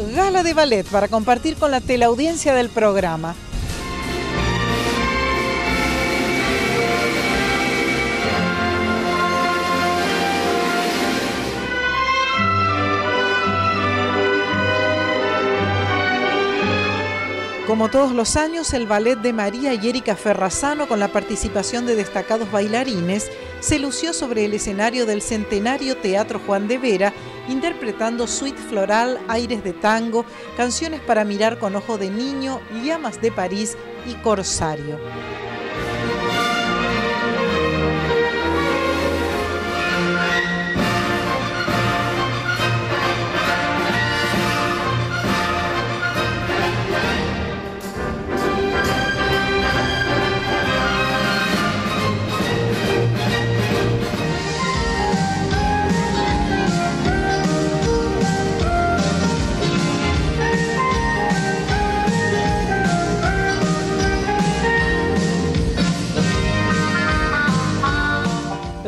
Gala de Ballet para compartir con la teleaudiencia del programa. Como todos los años, el ballet de María y Erika Ferrazano, con la participación de destacados bailarines, se lució sobre el escenario del centenario Teatro Juan de Vera, interpretando suite floral, aires de tango, canciones para mirar con ojo de niño, llamas de París y corsario.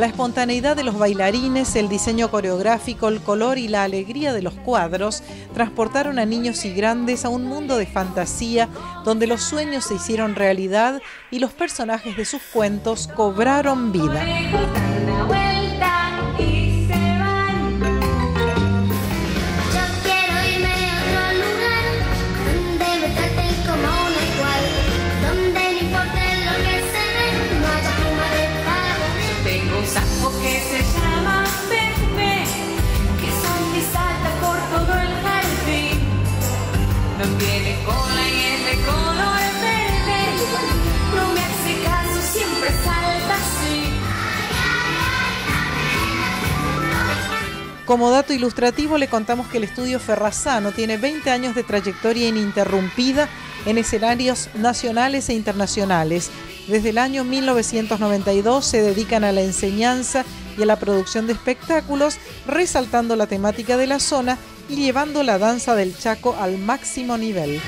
La espontaneidad de los bailarines, el diseño coreográfico, el color y la alegría de los cuadros transportaron a niños y grandes a un mundo de fantasía donde los sueños se hicieron realidad y los personajes de sus cuentos cobraron vida. Como dato ilustrativo le contamos que el estudio Ferrazano tiene 20 años de trayectoria ininterrumpida en escenarios nacionales e internacionales. Desde el año 1992 se dedican a la enseñanza y a la producción de espectáculos, resaltando la temática de la zona y llevando la danza del Chaco al máximo nivel.